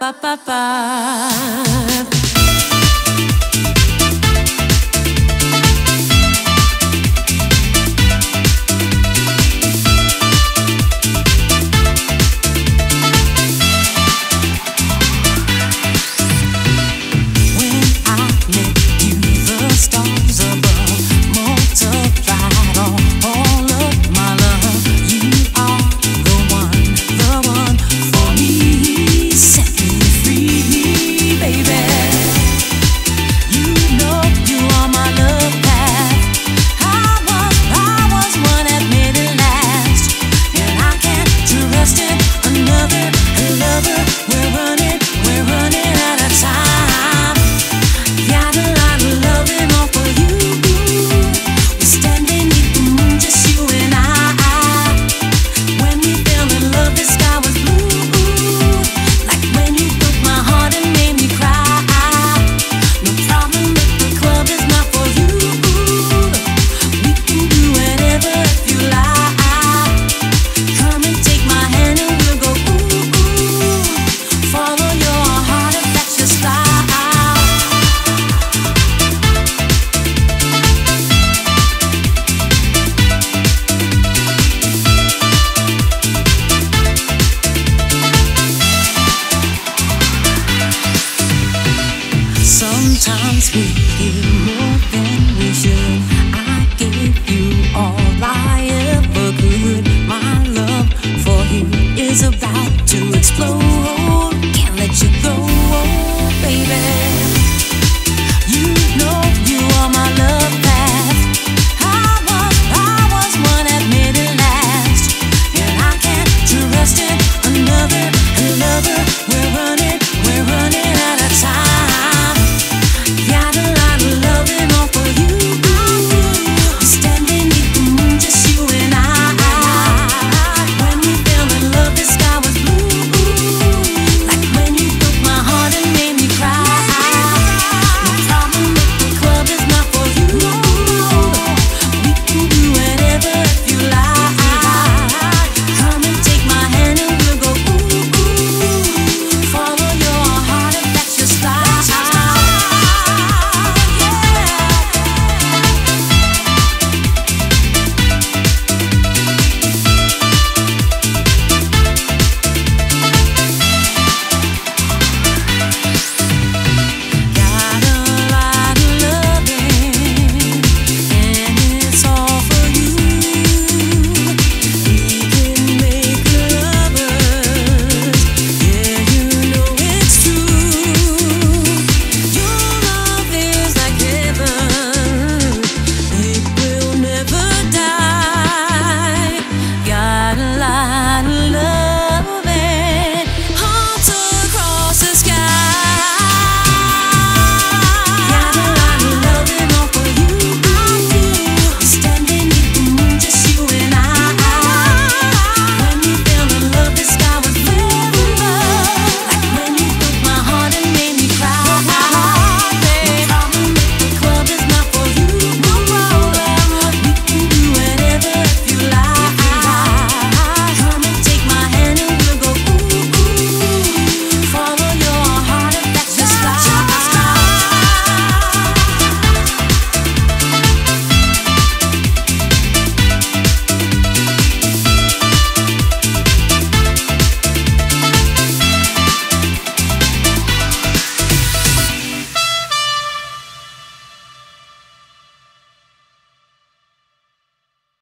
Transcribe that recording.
ba ba ba. Sometimes we give more than we should. I gave you all I